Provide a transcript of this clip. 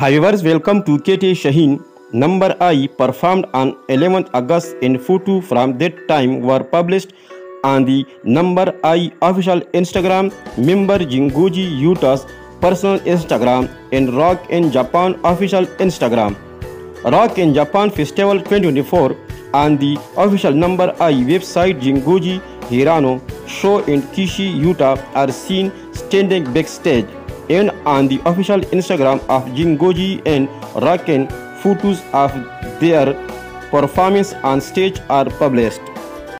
Hi viewers, welcome to KT Shaheen. Number I performed on 11th August and photo from that time were published on the Number I official Instagram, member Jinguji Yuta's personal Instagram and Rock in Japan official Instagram. Rock in Japan Festival 2024 on the official Number I website Jinguji Hirano Sho in Kishi, Yuta are seen standing backstage and on the official Instagram of Jinguji and Raken, photos of their performance on stage are published.